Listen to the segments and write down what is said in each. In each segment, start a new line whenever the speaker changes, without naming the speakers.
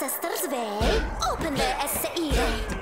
ancestors' way. Open the SEIRE.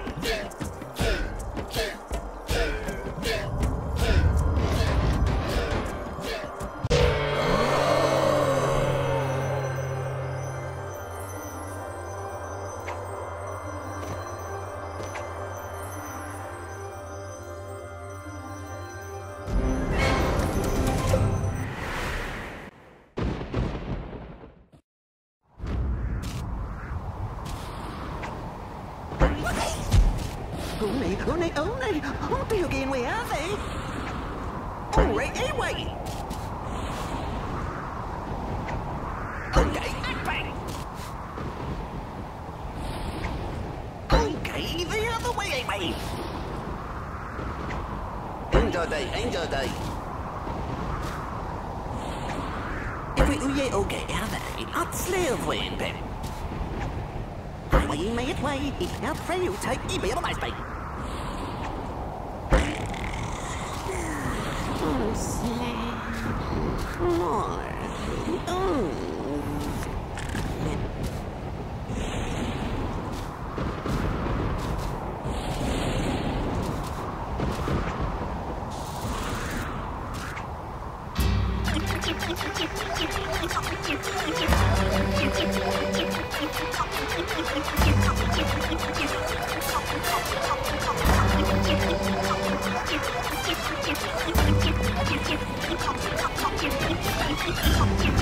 Oh này, oh này, oh này, oh tiêu kiền quỷ á vậy. Oh right, hey wait. Okay, bang. Okay, the other way, wait. Enjoy day, enjoy day. Every oh, uye okay, á vậy, at slave win pen. Highway made way, it helped for you take e be my space. っていう。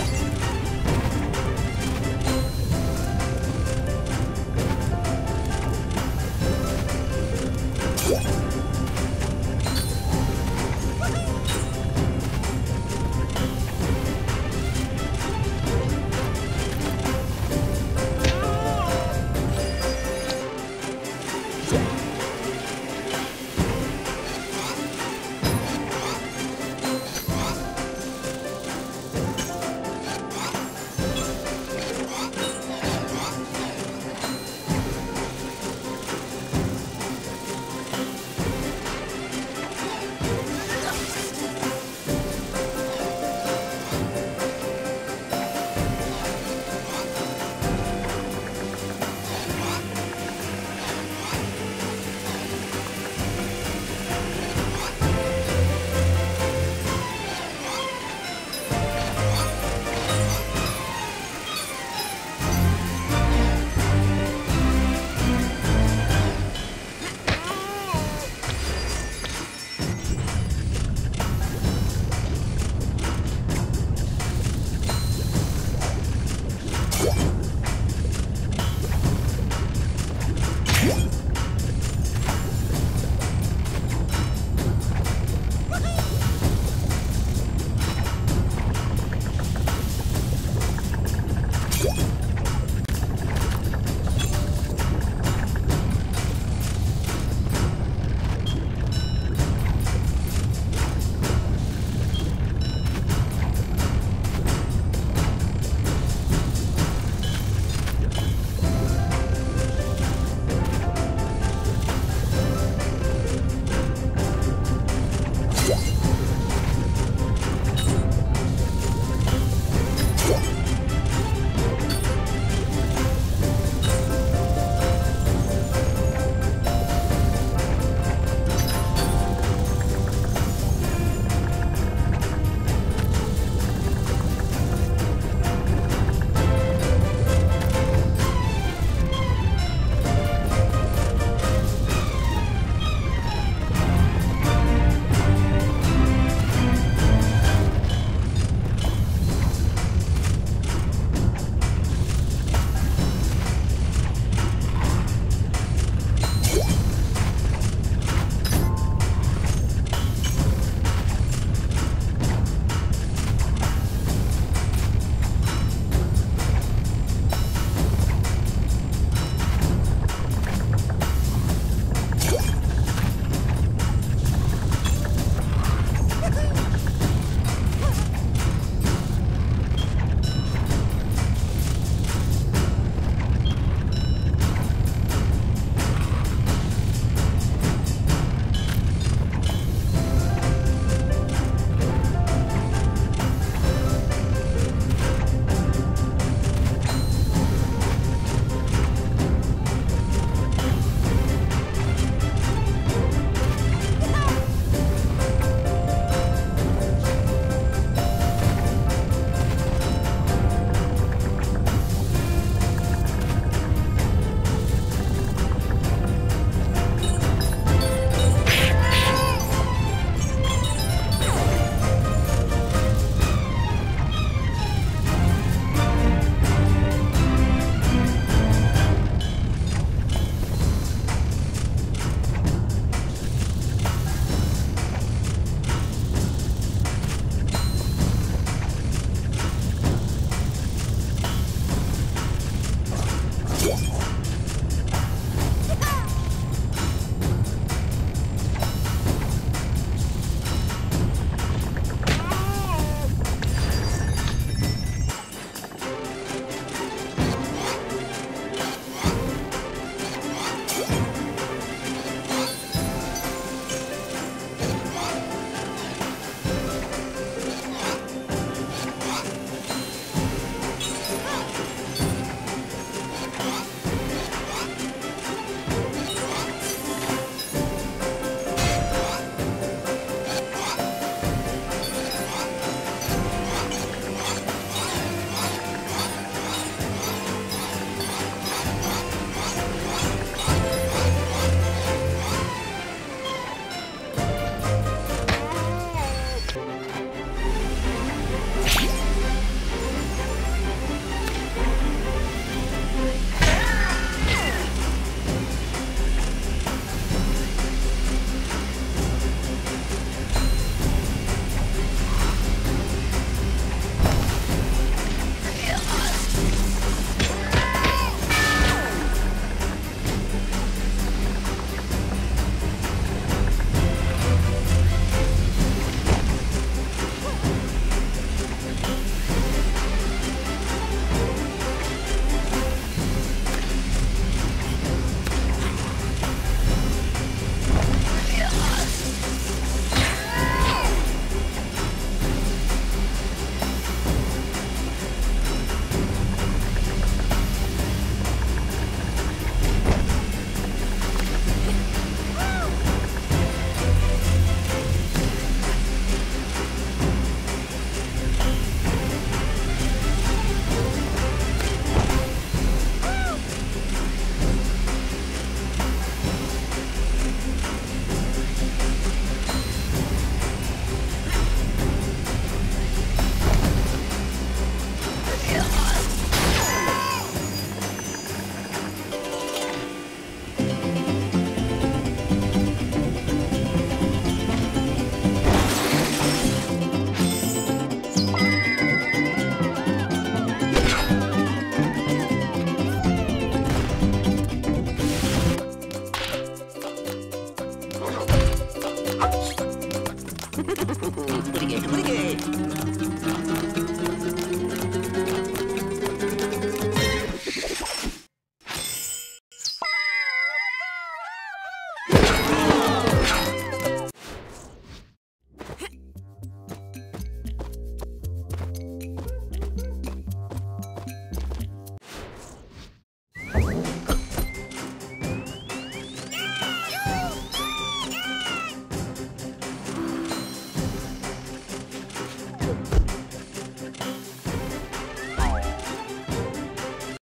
Música